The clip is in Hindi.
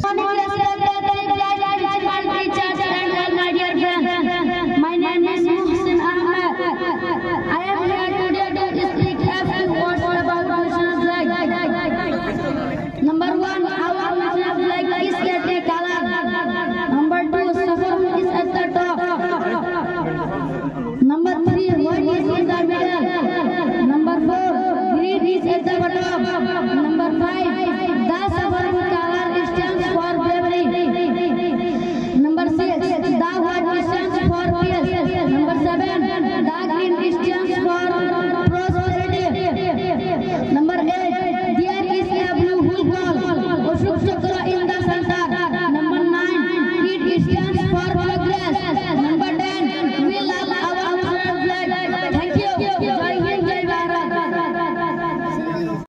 Sonic for PS. Number six, the one missions for PS. Number seven,